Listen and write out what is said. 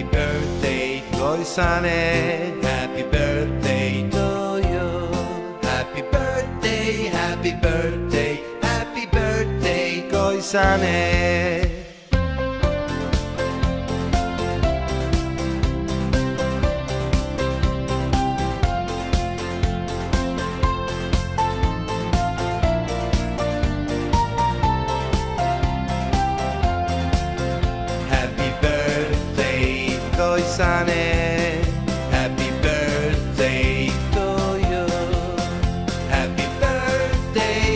Happy birthday, Goizane. Happy birthday to you. Happy birthday, happy birthday, happy birthday, Goizane. Goizane. Happy birthday to you. Happy birthday.